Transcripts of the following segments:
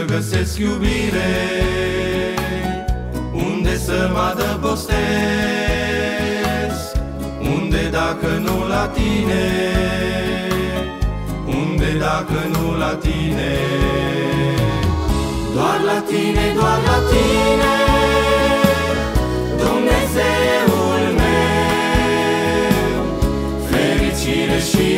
să găsesc iubire? Unde să mă adăpostesc? Unde dacă nu la tine? Unde dacă nu la tine? Doar la tine, doar la tine Dumnezeul meu Fericire și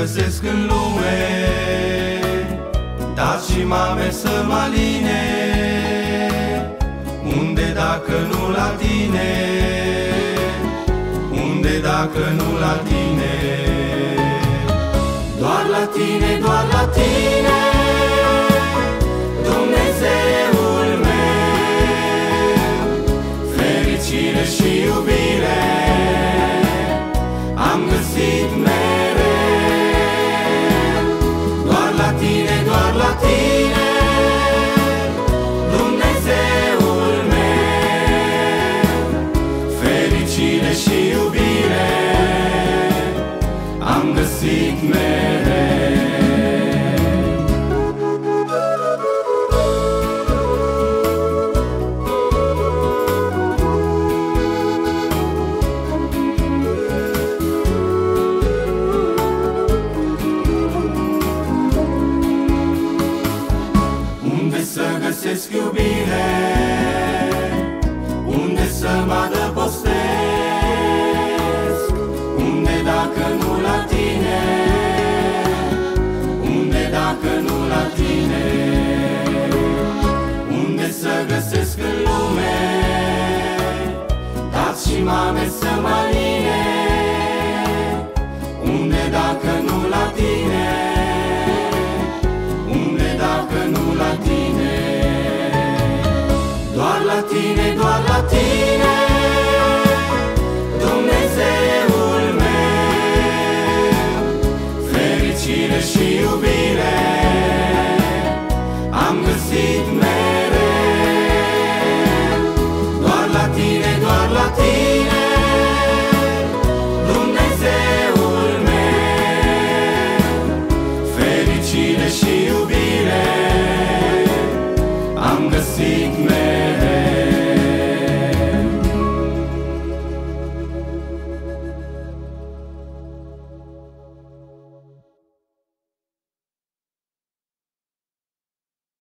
găsesc în lume Tați și mame să mă aline. Unde dacă nu la tine? Unde dacă nu la tine? Doar la tine, doar la tine Dumnezeul meu. Fericire și iubire Am găsit mereu Am găsit mereu Unde să găsesc mame să mă aline. Unde dacă nu la tine? Unde dacă nu la tine? Doar la tine, doar la tine Dumnezeul meu. Fericire și iubire Am găsit mereu. Doar la tine, doar la tine